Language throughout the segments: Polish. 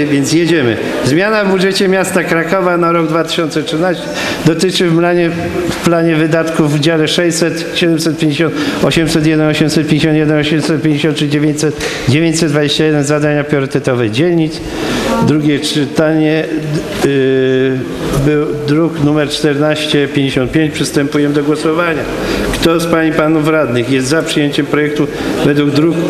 Więc jedziemy. Zmiana w budżecie miasta Krakowa na rok 2013 dotyczy w planie, w planie wydatków w dziale 600, 750, 801, 851, 853, 900, 921 zadania priorytetowe dzielnic. Drugie czytanie yy, był druk numer 1455. Przystępujemy do głosowania. Kto z Pań i Panów Radnych jest za przyjęciem projektu według druku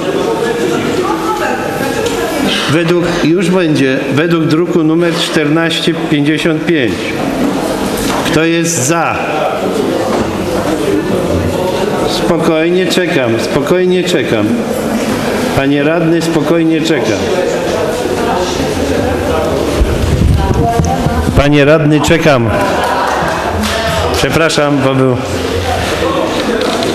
Według, już będzie, według druku numer 1455. Kto jest za? Spokojnie czekam, spokojnie czekam. Panie radny, spokojnie czekam. Panie radny, czekam. Przepraszam, bo był...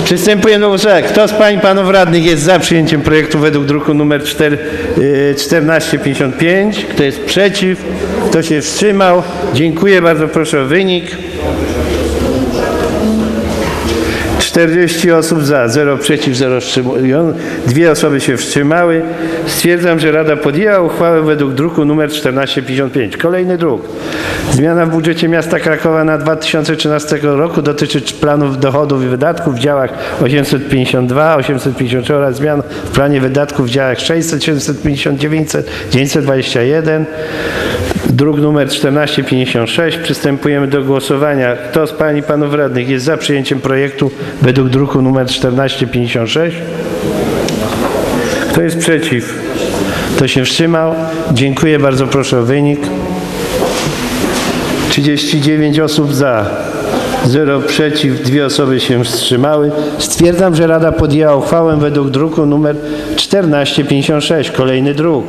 Przystępujemy do głosowania. Kto z Pań i Panów Radnych jest za przyjęciem projektu według druku nr 4, y, 1455? Kto jest przeciw? Kto się wstrzymał? Dziękuję bardzo. Proszę o wynik. 40 osób za, 0 przeciw, 0 wstrzymujących. Dwie osoby się wstrzymały. Stwierdzam, że Rada podjęła uchwałę według druku nr 1455. Kolejny druk. Zmiana w budżecie miasta Krakowa na 2013 roku dotyczy planów dochodów i wydatków w działach 852, 853 oraz zmian w planie wydatków w działach 600, 750, 900, 921. Druk numer 1456. Przystępujemy do głosowania. Kto z Pań i Panów Radnych jest za przyjęciem projektu według druku numer 1456? Kto jest przeciw? Kto się wstrzymał? Dziękuję bardzo. Proszę o wynik. 39 osób za, 0 przeciw, dwie osoby się wstrzymały. Stwierdzam, że Rada podjęła uchwałę według druku numer 1456. Kolejny druk.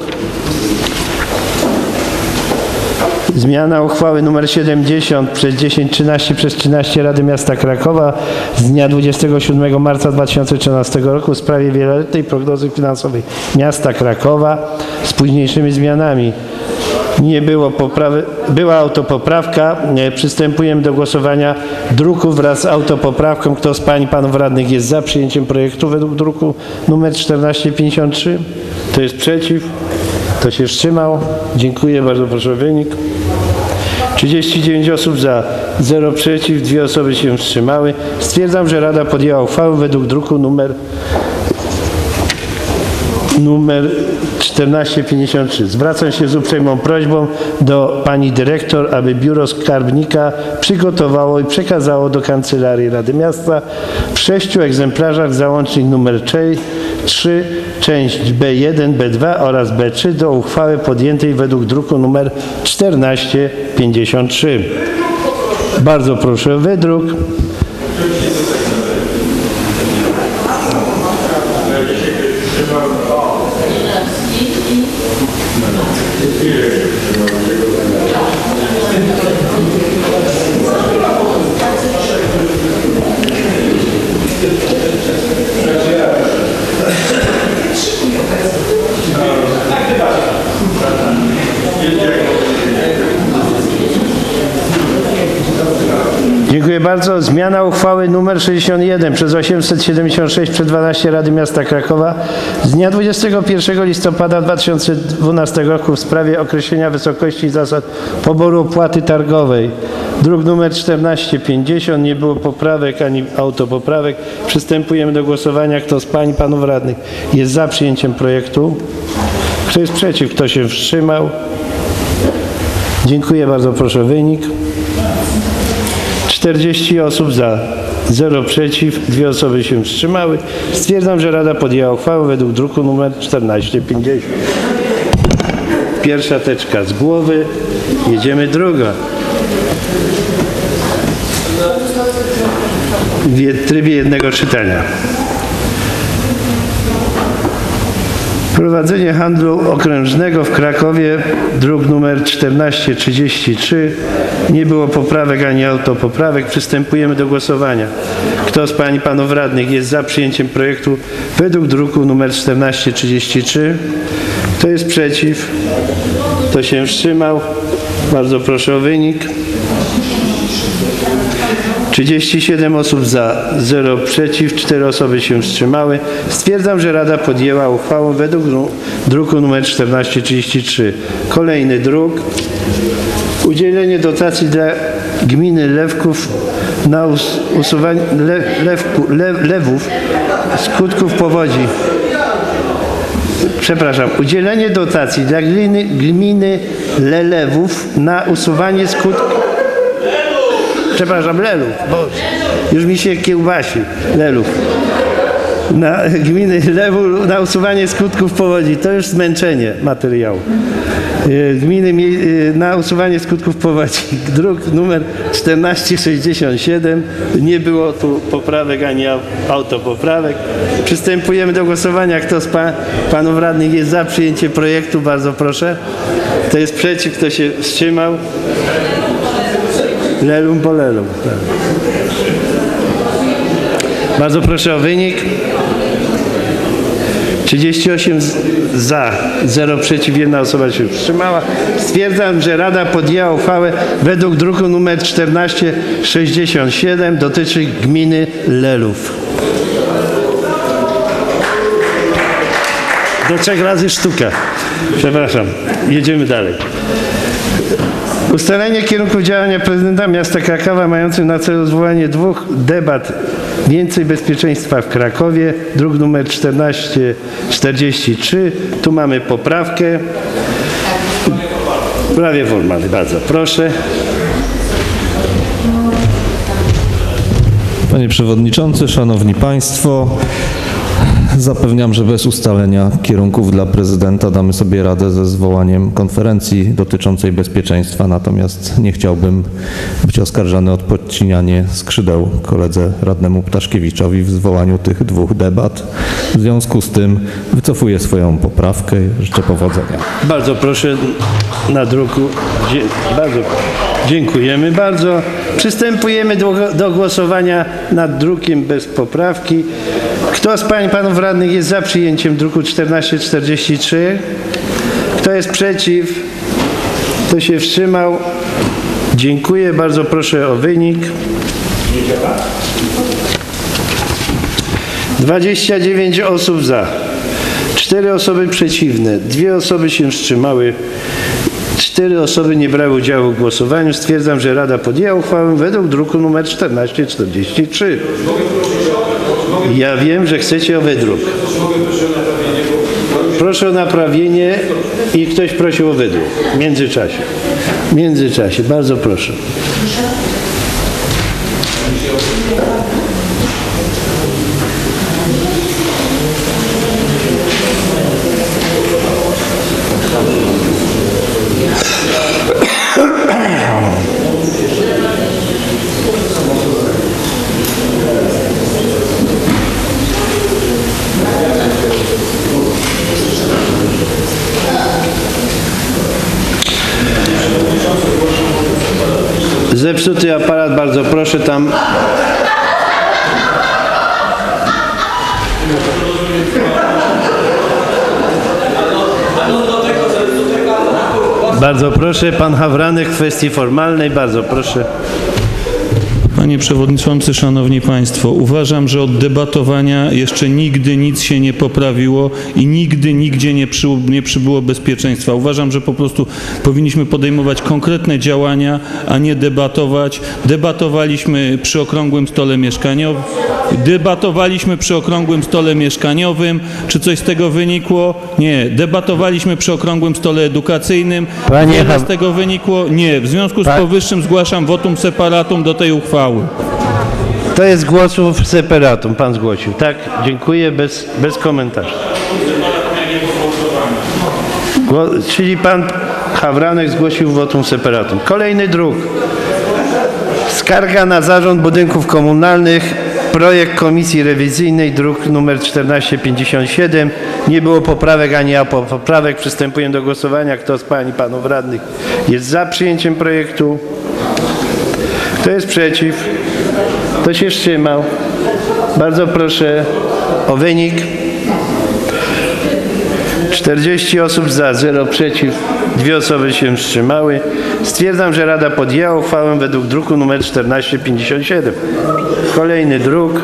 Zmiana uchwały nr 70 przez 1013 przez 13 Rady Miasta Krakowa z dnia 27 marca 2013 roku w sprawie wieloletniej prognozy finansowej miasta Krakowa z późniejszymi zmianami. Nie było poprawy, była autopoprawka. E, Przystępujemy do głosowania druku wraz z autopoprawką. Kto z Pań i Panów Radnych jest za przyjęciem projektu według druku nr 1453? Kto jest przeciw? Kto się wstrzymał? Dziękuję bardzo. Proszę o wynik. 39 osób za, 0 przeciw, dwie osoby się wstrzymały. Stwierdzam, że Rada podjęła uchwałę według druku numer numer 1453. Zwracam się z uprzejmą prośbą do pani dyrektor, aby biuro skarbnika przygotowało i przekazało do Kancelarii Rady Miasta w sześciu egzemplarzach załącznik numer 3, część B1, B2 oraz B3 do uchwały podjętej według druku numer 1453. Bardzo proszę wydruk. Dziękuję bardzo. Zmiana uchwały nr 61 przez 876 przez 12 Rady Miasta Krakowa z dnia 21 listopada 2012 roku w sprawie określenia wysokości zasad poboru opłaty targowej. Druk nr 1450. Nie było poprawek ani autopoprawek. Przystępujemy do głosowania. Kto z Pań i Panów Radnych jest za przyjęciem projektu? Kto jest przeciw? Kto się wstrzymał? Dziękuję bardzo. Proszę wynik. 40 osób za, 0 przeciw, dwie osoby się wstrzymały. Stwierdzam, że Rada podjęła uchwałę według druku nr 1450. Pierwsza teczka z głowy, jedziemy druga. W trybie jednego czytania. Prowadzenie handlu okrężnego w Krakowie, druk numer 1433. Nie było poprawek ani autopoprawek. Przystępujemy do głosowania. Kto z Pań i Panów Radnych jest za przyjęciem projektu według druku numer 1433? Kto jest przeciw? Kto się wstrzymał? Bardzo proszę o wynik. 37 osób za, 0 przeciw, 4 osoby się wstrzymały. Stwierdzam, że Rada podjęła uchwałę według dru- druku nr 1433. Kolejny druk. Udzielenie dotacji dla gminy Lewków na us- usuwanie le, lewku, le, lewów skutków powodzi. Przepraszam, udzielenie dotacji dla gminy, gminy Lelewów na usuwanie skutków. Przepraszam, Lelów, bo już mi się kiełbasi. Lelów. Na gminy Lewu na usuwanie skutków powodzi. To już zmęczenie materiału. Y, Gminy y, na usuwanie skutków powodzi. Druk numer 1467. Nie było tu poprawek ani au- autopoprawek. Przystępujemy do głosowania. Kto z pa, panów radnych jest za przyjęciem projektu? Bardzo proszę. Kto jest przeciw? Kto się wstrzymał? Lelum po lelum. Tak. Bardzo proszę o wynik. 38 z- za, 0 przeciw, jedna osoba się wstrzymała. Stwierdzam, że Rada podjęła uchwałę według druku nr 1467 dotyczy gminy Lelów. Do trzech razy sztuka. Przepraszam. Jedziemy dalej. Ustalenie kierunków działania prezydenta miasta Krakowa mających na celu zwołanie dwóch debat Więcej bezpieczeństwa w Krakowie, druk numer 1443. Tu mamy poprawkę. Prawie formalny, bardzo proszę. Panie Przewodniczący, Szanowni Państwo, zapewniam, że bez ustalenia kierunków dla prezydenta damy sobie radę ze zwołaniem konferencji dotyczącej bezpieczeństwa, natomiast nie chciałbym być oskarżany o podcinanie skrzydeł koledze radnemu Ptaszkiewiczowi w zwołaniu tych dwóch debat. W związku z tym wycofuję swoją poprawkę i życzę powodzenia. Bardzo proszę na druku. Dzie- bardzo dziękujemy bardzo. Przystępujemy do, do głosowania nad drukiem bez poprawki. Kto z pań i panów radnych jest za przyjęciem druku 1443? Kto jest przeciw? Kto się wstrzymał? Dziękuję. Bardzo proszę o wynik. 29 osób za. Cztery osoby przeciwne, dwie osoby się wstrzymały, cztery osoby nie brały udziału w głosowaniu. Stwierdzam, że Rada podjęła uchwałę według druku nr 1443. Ja wiem, że chcecie o wydruk. Proszę o naprawienie i ktoś prosił o wydruk w międzyczasie. W międzyczasie, bardzo proszę. Zepsuty aparat, bardzo proszę tam. Bardzo proszę, pan Hawranek w kwestii formalnej, bardzo proszę. Panie Przewodniczący, Szanowni Państwo, uważam, że od debatowania jeszcze nigdy nic się nie poprawiło i nigdy nigdzie nie, przy, nie przybyło bezpieczeństwa. Uważam, że po prostu powinniśmy podejmować konkretne działania, a nie debatować. Debatowaliśmy przy okrągłym stole mieszkaniowym. Debatowaliśmy przy okrągłym stole mieszkaniowym. Czy coś z tego wynikło? Nie. Debatowaliśmy przy okrągłym stole edukacyjnym. Panie Wiele Haw- z tego wynikło? Nie. W związku z powyższym zgłaszam wotum separatum do tej uchwały. To jest głosów separatum, pan zgłosił. Tak, dziękuję, bez, bez komentarzy. Czyli pan Hawranek zgłosił wotum separatum. Kolejny druk. Skarga na zarząd budynków komunalnych. Projekt komisji rewizyjnej, druk numer 1457. Nie było poprawek ani poprawek. Przystępuję do głosowania. Kto z pań i panów radnych jest za przyjęciem projektu? Kto jest przeciw? Kto się wstrzymał? Bardzo proszę o wynik. 40 osób za, 0 przeciw, dwie osoby się wstrzymały. Stwierdzam, że Rada podjęła uchwałę według druku nr 1457. Kolejny druk.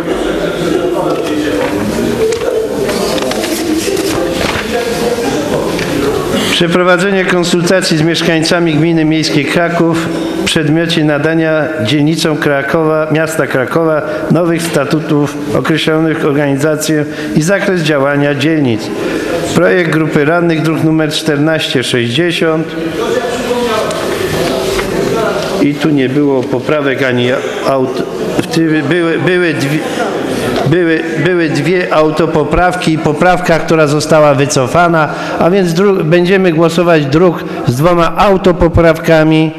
Przeprowadzenie konsultacji z mieszkańcami gminy miejskiej Kraków w przedmiocie nadania dzielnicom Krakowa, miasta Krakowa nowych statutów określonych organizację i zakres działania dzielnic. Projekt grupy radnych, druk nr 1460. I tu nie było poprawek ani aut. Były, były, dwie, były, były dwie autopoprawki i poprawka, która została wycofana, a więc będziemy głosować druk z dwoma autopoprawkami.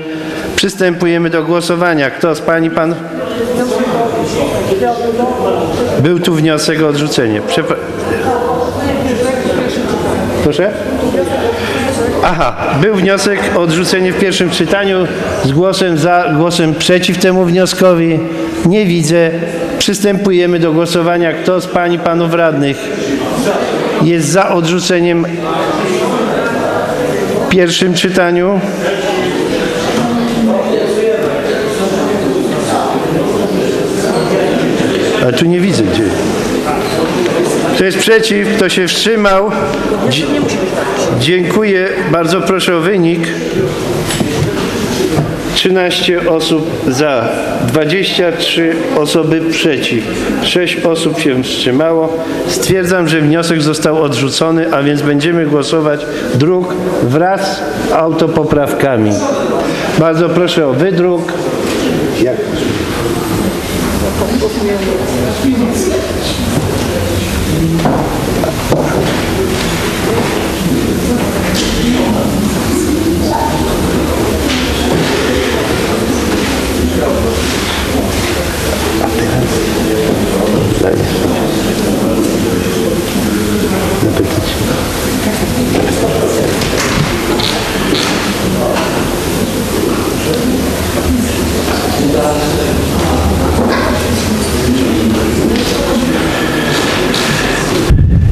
Przystępujemy do głosowania. Kto z Pani Pan? Był tu wniosek o odrzucenie. Przepra- Proszę? Aha, był wniosek o odrzucenie w pierwszym czytaniu z głosem za, głosem przeciw temu wnioskowi. Nie widzę. Przystępujemy do głosowania. Kto z Pań i Panów Radnych jest za odrzuceniem w pierwszym czytaniu? Ale tu nie widzę gdzie. Kto jest przeciw? Kto się wstrzymał? Dziękuję. Bardzo proszę o wynik. 13 osób za, 23 osoby przeciw, 6 osób się wstrzymało. Stwierdzam, że wniosek został odrzucony, a więc będziemy głosować druk wraz z autopoprawkami. Bardzo proszę o wydruk. Jak? Zapytać.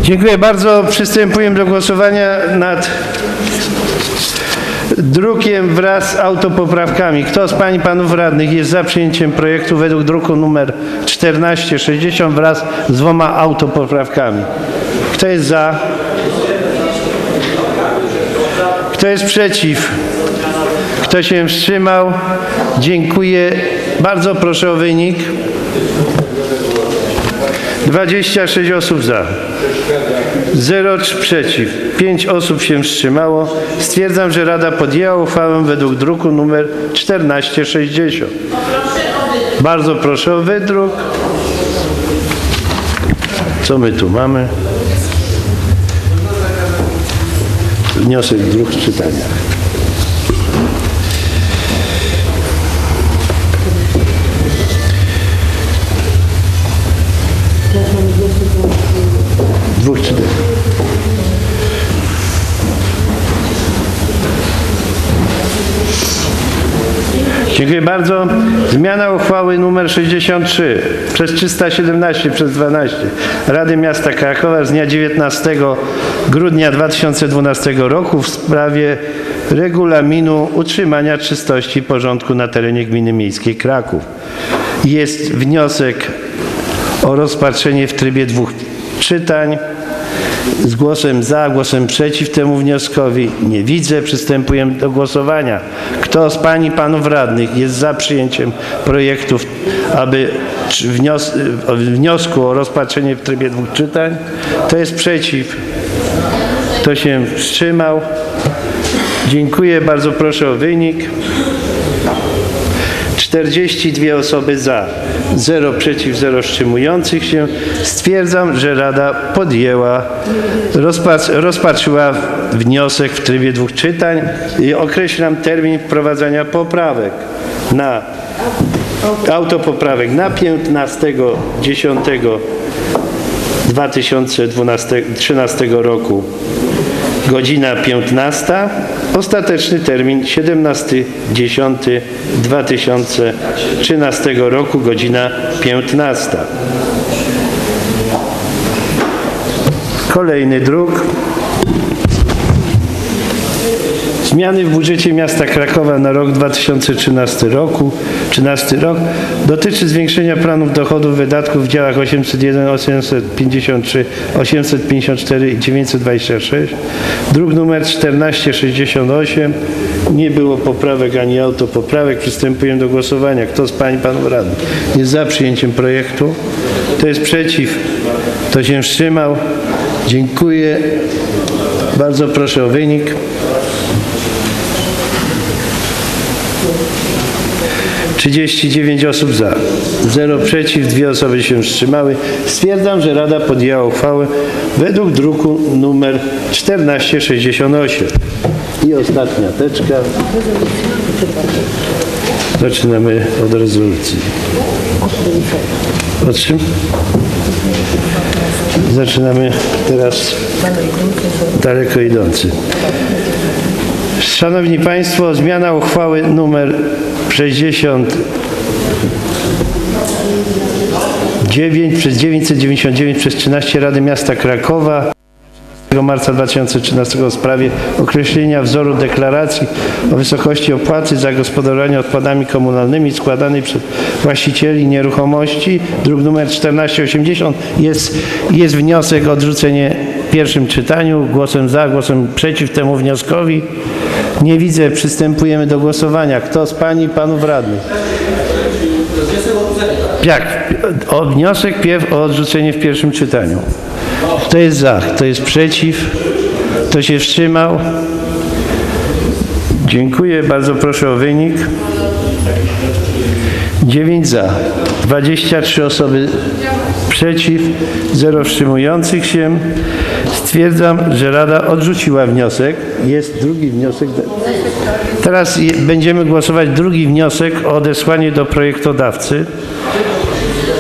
Dziękuję bardzo. Przystępujemy do głosowania nad drukiem wraz z autopoprawkami. Kto z Pań i Panów Radnych jest za przyjęciem projektu według druku numer 1460 wraz z dwoma autopoprawkami? Kto jest za? Kto jest przeciw? Kto się wstrzymał? Dziękuję. Bardzo proszę o wynik. 26 osób za. 0 przeciw. 5 osób się wstrzymało. Stwierdzam, że Rada podjęła uchwałę według druku nr 1460. Bardzo proszę o wydruk. Co my tu mamy? Wniosek w dwóch Dziękuję bardzo. Zmiana uchwały nr 63 przez 317 przez 12 Rady Miasta Krakowa z dnia 19 grudnia 2012 roku w sprawie regulaminu utrzymania czystości i porządku na terenie gminy miejskiej Kraków. Jest wniosek o rozpatrzenie w trybie dwóch czytań. Z głosem za, głosem przeciw temu wnioskowi nie widzę. Przystępujemy do głosowania. Kto z Pań i Panów Radnych jest za przyjęciem projektów, aby wnios wniosku o rozpatrzenie w trybie dwóch czytań? Kto jest przeciw? Kto się wstrzymał? Dziękuję. Bardzo proszę o wynik. 42 osoby za, 0 przeciw, 0 wstrzymujących się. Stwierdzam, że Rada podjęła, rozpatr, rozpatrzyła wniosek w trybie dwóch czytań i określam termin wprowadzania poprawek na autopoprawek na 15 10 2013 roku godzina 15, ostateczny termin 17.10.2013 roku, godzina 15. Kolejny druk. Zmiany w budżecie miasta Krakowa na rok 2013 roku, 13 rok dotyczy zwiększenia planów dochodów wydatków w działach 801, 853, 854 i 926. Druk numer 1468. Nie było poprawek ani autopoprawek. Przystępujemy do głosowania. Kto z Pań i Panów Radnych jest za przyjęciem projektu? Kto jest przeciw? Kto się wstrzymał? Dziękuję. Bardzo proszę o wynik. Trzydzieści dziewięć osób za, zero przeciw, dwie osoby się wstrzymały. Stwierdzam, że Rada podjęła uchwałę według druku numer 1468. I ostatnia teczka. Zaczynamy od rezolucji. O czym? Zaczynamy teraz daleko idący. Szanowni Państwo, zmiana uchwały numer 69 przez 999 przez 13 Rady Miasta Krakowa 13 marca 2013 w sprawie określenia wzoru deklaracji o wysokości opłaty za gospodarowanie odpadami komunalnymi składanej przez właścicieli nieruchomości. Druk nr 1480 jest, jest wniosek o odrzucenie w pierwszym czytaniu. Głosem za, głosem przeciw temu wnioskowi. Nie widzę. Przystępujemy do głosowania. Kto z Pani i Panów Radnych? Jak? O wniosek pierw o odrzucenie w pierwszym czytaniu. Kto jest za? Kto jest przeciw? Kto się wstrzymał? Dziękuję. Bardzo proszę o wynik. 9 za, 23 osoby przeciw, 0 wstrzymujących się. Stwierdzam, że Rada odrzuciła wniosek. Jest drugi wniosek. Teraz będziemy głosować drugi wniosek o odesłanie do projektodawcy.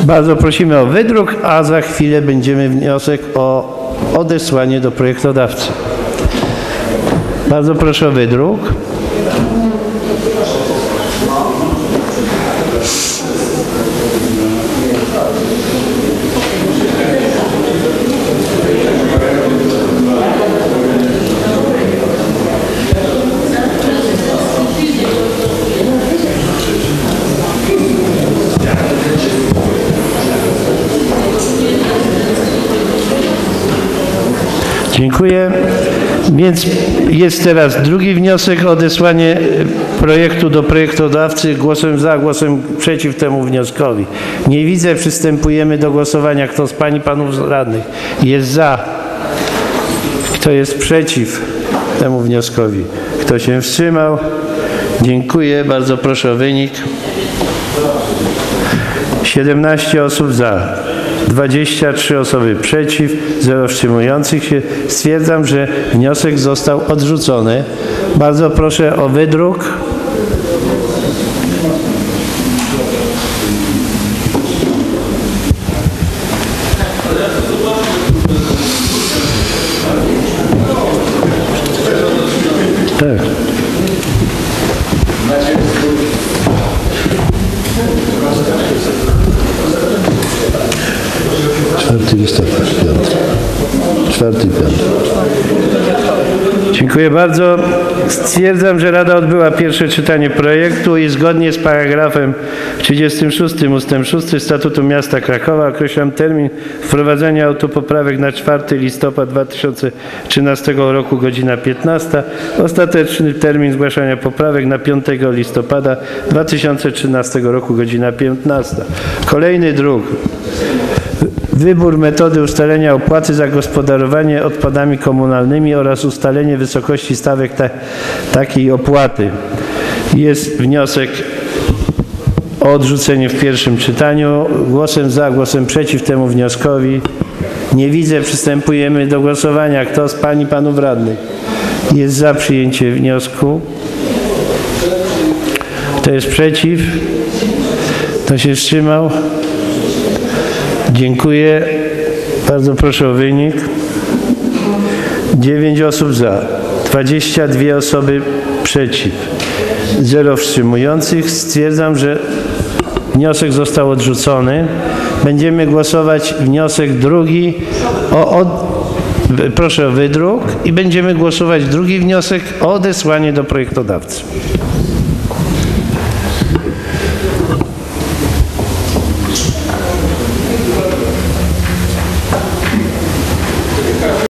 Bardzo prosimy o wydruk, a za chwilę będziemy wniosek o odesłanie do projektodawcy. Bardzo proszę o wydruk. Dziękuję. Więc jest teraz drugi wniosek o odesłanie e, projektu do projektodawcy głosem za, głosem przeciw temu wnioskowi. Nie widzę, przystępujemy do głosowania. Kto z Pań i Panów Radnych jest za? Kto jest przeciw temu wnioskowi? Kto się wstrzymał? Dziękuję. Bardzo proszę o wynik. 17 osób za, 23 osoby przeciw, 0 wstrzymujących się. Stwierdzam, że wniosek został odrzucony. Bardzo proszę o wydruk. Dziękuję bardzo. Stwierdzam, że Rada odbyła pierwsze czytanie projektu i zgodnie z paragrafem 36 ust. 6 Statutu Miasta Krakowa określam termin wprowadzenia autopoprawek na 4 listopad 2013 roku godzina 15. Ostateczny termin zgłaszania poprawek na 5 listopada 2013 roku godzina 15. Kolejny druk Wybór metody ustalenia opłaty za gospodarowanie odpadami komunalnymi oraz ustalenie wysokości stawek ta, takiej opłaty. Jest wniosek o odrzucenie w pierwszym czytaniu. Głosem za, głosem przeciw temu wnioskowi. Nie widzę. Przystępujemy do głosowania. Kto z Pań i Panów Radnych jest za przyjęciem wniosku? Kto jest przeciw? Kto się wstrzymał? Dziękuję. Bardzo proszę o wynik. 9 osób za, 22 osoby przeciw, 0 wstrzymujących. Stwierdzam, że wniosek został odrzucony. Będziemy głosować wniosek drugi o od, Proszę o wydruk i będziemy głosować drugi wniosek o odesłanie do projektodawcy.